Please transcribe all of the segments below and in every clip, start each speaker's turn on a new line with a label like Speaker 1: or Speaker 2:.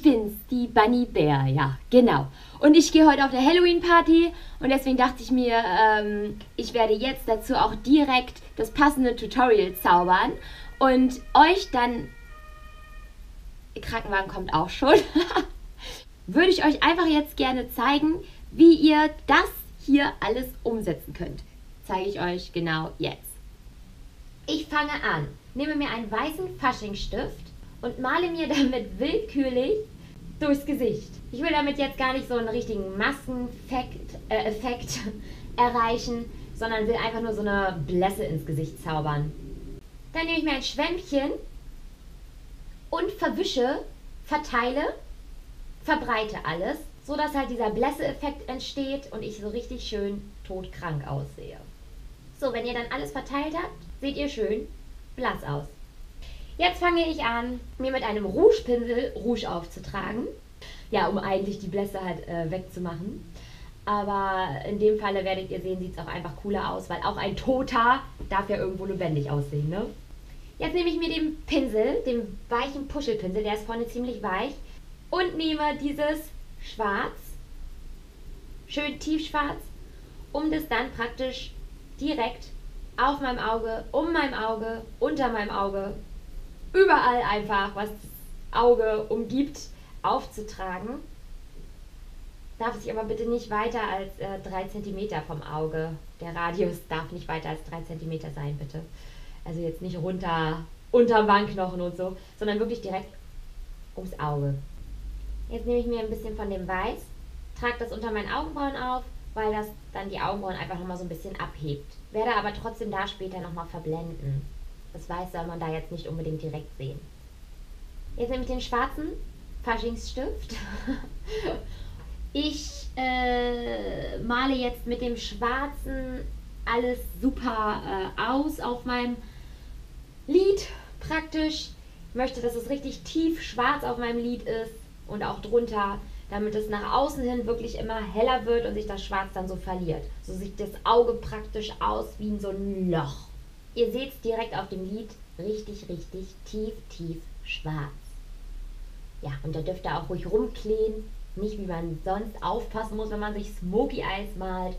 Speaker 1: Ich bin's, die Bunny Bear, ja, genau. Und ich gehe heute auf der Halloween-Party und deswegen dachte ich mir, ähm, ich werde jetzt dazu auch direkt das passende Tutorial zaubern und euch dann. Krankenwagen kommt auch schon. Würde ich euch einfach jetzt gerne zeigen, wie ihr das hier alles umsetzen könnt. Zeige ich euch genau jetzt. Ich fange an, nehme mir einen weißen Faschingsstift und male mir damit willkürlich durchs Gesicht. Ich will damit jetzt gar nicht so einen richtigen Maskeneffekt äh, erreichen, sondern will einfach nur so eine Blässe ins Gesicht zaubern. Dann nehme ich mir ein Schwämmchen und verwische, verteile, verbreite alles, so dass halt dieser Blässe-Effekt entsteht und ich so richtig schön todkrank aussehe. So, wenn ihr dann alles verteilt habt, seht ihr schön blass aus. Jetzt fange ich an, mir mit einem Rougepinsel Rouge aufzutragen. Ja, um eigentlich die Blässe halt äh, wegzumachen. Aber in dem Falle werdet ihr sehen, sieht es auch einfach cooler aus, weil auch ein Toter darf ja irgendwo lebendig aussehen, ne? Jetzt nehme ich mir den Pinsel, den weichen Puschelpinsel, der ist vorne ziemlich weich, und nehme dieses Schwarz, schön tiefschwarz, um das dann praktisch direkt auf meinem Auge, um meinem Auge, unter meinem Auge überall einfach, was das Auge umgibt, aufzutragen. Darf sich aber bitte nicht weiter als äh, 3 cm vom Auge. Der Radius darf nicht weiter als 3 cm sein, bitte. Also jetzt nicht runter unterm Wangenknochen und so, sondern wirklich direkt ums Auge. Jetzt nehme ich mir ein bisschen von dem Weiß, trage das unter meinen Augenbrauen auf, weil das dann die Augenbrauen einfach nochmal so ein bisschen abhebt. Werde aber trotzdem da später nochmal verblenden. Das Weiß soll man da jetzt nicht unbedingt direkt sehen. Jetzt nehme ich den schwarzen Faschingsstift. Ich äh, male jetzt mit dem schwarzen alles super äh, aus auf meinem Lid praktisch. Ich möchte, dass es richtig tief schwarz auf meinem Lid ist und auch drunter, damit es nach außen hin wirklich immer heller wird und sich das Schwarz dann so verliert. So sieht das Auge praktisch aus wie in so ein Loch. Ihr seht es direkt auf dem Lied, richtig, richtig tief, tief schwarz. Ja, und da dürft ihr auch ruhig rumklehen, nicht wie man sonst aufpassen muss, wenn man sich Smoky Eyes malt,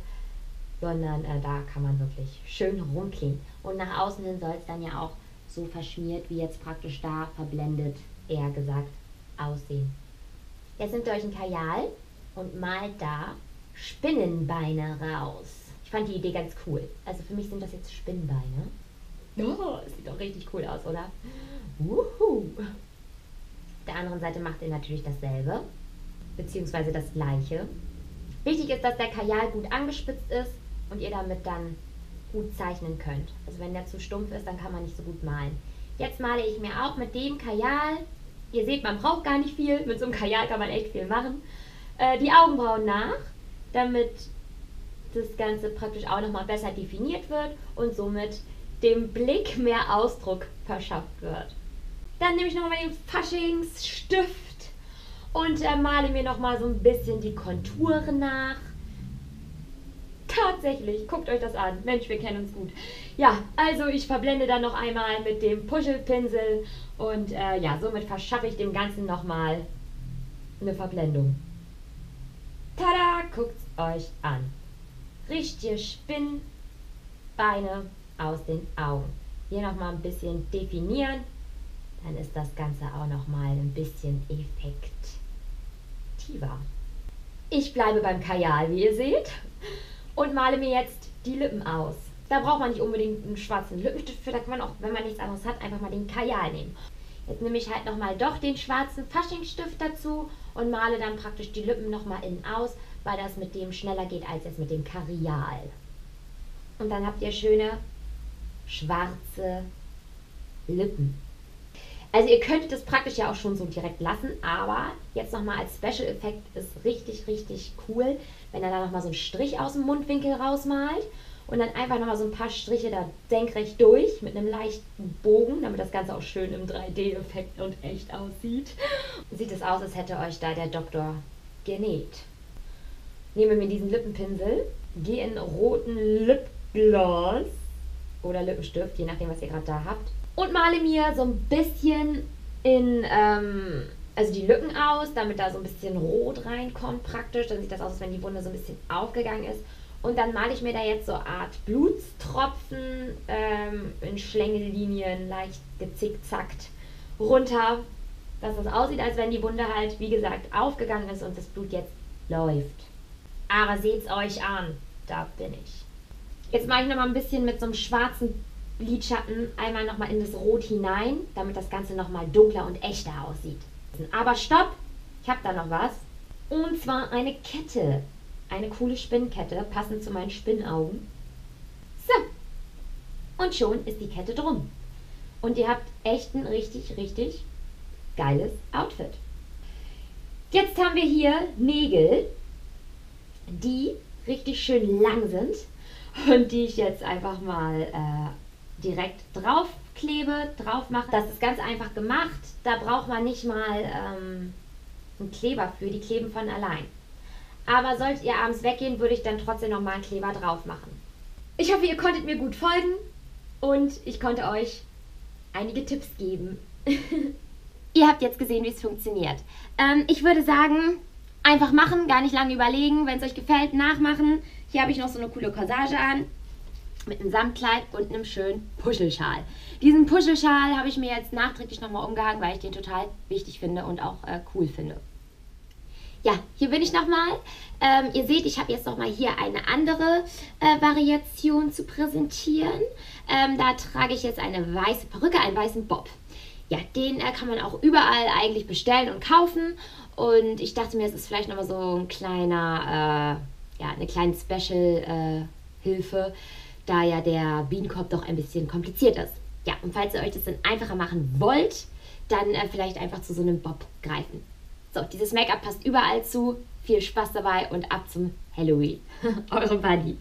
Speaker 1: sondern äh, da kann man wirklich schön rumklehen. Und nach außen hin soll es dann ja auch so verschmiert, wie jetzt praktisch da verblendet, eher gesagt, aussehen. Jetzt nehmt ihr euch ein Kajal und malt da Spinnenbeine raus. Ich fand die Idee ganz cool. Also für mich sind das jetzt Spinnenbeine. Oh, sieht doch richtig cool aus, oder? Wuhu. Auf der anderen Seite macht ihr natürlich dasselbe, beziehungsweise das gleiche. Wichtig ist, dass der Kajal gut angespitzt ist und ihr damit dann gut zeichnen könnt. Also wenn der zu stumpf ist, dann kann man nicht so gut malen. Jetzt male ich mir auch mit dem Kajal, ihr seht, man braucht gar nicht viel, mit so einem Kajal kann man echt viel machen, äh, die Augenbrauen nach, damit das Ganze praktisch auch nochmal besser definiert wird und somit dem Blick mehr Ausdruck verschafft wird. Dann nehme ich nochmal den Faschingsstift und äh, male mir nochmal so ein bisschen die Konturen nach. Tatsächlich, guckt euch das an. Mensch, wir kennen uns gut. Ja, also ich verblende dann noch einmal mit dem Puschelpinsel und äh, ja, somit verschaffe ich dem Ganzen nochmal eine Verblendung. Tada, guckt euch an. Richtige Spinnbeine aus den Augen. Hier nochmal ein bisschen definieren, dann ist das Ganze auch nochmal ein bisschen effektiver. Ich bleibe beim Kajal, wie ihr seht, und male mir jetzt die Lippen aus. Da braucht man nicht unbedingt einen schwarzen Lippenstift für, da kann man auch, wenn man nichts anderes hat, einfach mal den Kajal nehmen. Jetzt nehme ich halt nochmal doch den schwarzen Faschingsstift dazu und male dann praktisch die Lippen nochmal innen aus, weil das mit dem schneller geht als jetzt mit dem Karial. Und dann habt ihr schöne schwarze Lippen. Also ihr könntet das praktisch ja auch schon so direkt lassen, aber jetzt nochmal als Special-Effekt ist richtig, richtig cool, wenn er da nochmal so einen Strich aus dem Mundwinkel rausmalt und dann einfach nochmal so ein paar Striche da senkrecht durch mit einem leichten Bogen, damit das Ganze auch schön im 3D-Effekt und echt aussieht. Sieht es aus, als hätte euch da der Doktor genäht. Nehme mir diesen Lippenpinsel, gehe in roten Lipgloss oder Lippenstift, je nachdem, was ihr gerade da habt. Und male mir so ein bisschen in ähm, also die Lücken aus, damit da so ein bisschen Rot reinkommt praktisch. Dann sieht das aus, als wenn die Wunde so ein bisschen aufgegangen ist. Und dann male ich mir da jetzt so eine Art Blutstropfen ähm, in Schlängellinien, leicht gezickzackt runter, dass das aussieht, als wenn die Wunde halt, wie gesagt, aufgegangen ist und das Blut jetzt läuft. Aber seht's euch an, da bin ich. Jetzt mache ich nochmal ein bisschen mit so einem schwarzen Lidschatten einmal nochmal in das Rot hinein, damit das Ganze nochmal dunkler und echter aussieht. Aber stopp, ich habe da noch was. Und zwar eine Kette. Eine coole Spinnkette, passend zu meinen Spinnaugen. So. Und schon ist die Kette drum. Und ihr habt echt ein richtig, richtig geiles Outfit. Jetzt haben wir hier Nägel, die richtig schön lang sind und die ich jetzt einfach mal äh, direkt draufklebe, drauf mache. Das ist ganz einfach gemacht. Da braucht man nicht mal ähm, einen Kleber für, die kleben von allein. Aber solltet ihr abends weggehen, würde ich dann trotzdem nochmal einen Kleber drauf machen. Ich hoffe, ihr konntet mir gut folgen und ich konnte euch einige Tipps geben. ihr habt jetzt gesehen, wie es funktioniert. Ähm, ich würde sagen, einfach machen, gar nicht lange überlegen. Wenn es euch gefällt, nachmachen. Hier habe ich noch so eine coole Corsage an mit einem Samtkleid und einem schönen Puschelschal. Diesen Puschelschal habe ich mir jetzt nachträglich nochmal umgehangen, weil ich den total wichtig finde und auch äh, cool finde. Ja, hier bin ich nochmal. Ähm, ihr seht, ich habe jetzt nochmal hier eine andere äh, Variation zu präsentieren. Ähm, da trage ich jetzt eine weiße Perücke, einen weißen Bob. Ja, den äh, kann man auch überall eigentlich bestellen und kaufen. Und ich dachte mir, es ist vielleicht nochmal so ein kleiner, äh, ja, eine kleine Special-Hilfe, äh, da ja der Bienenkorb doch ein bisschen kompliziert ist. Ja, und falls ihr euch das dann einfacher machen wollt, dann äh, vielleicht einfach zu so einem Bob greifen. So, dieses Make-up passt überall zu. Viel Spaß dabei und ab zum Halloween. Eure Buddy.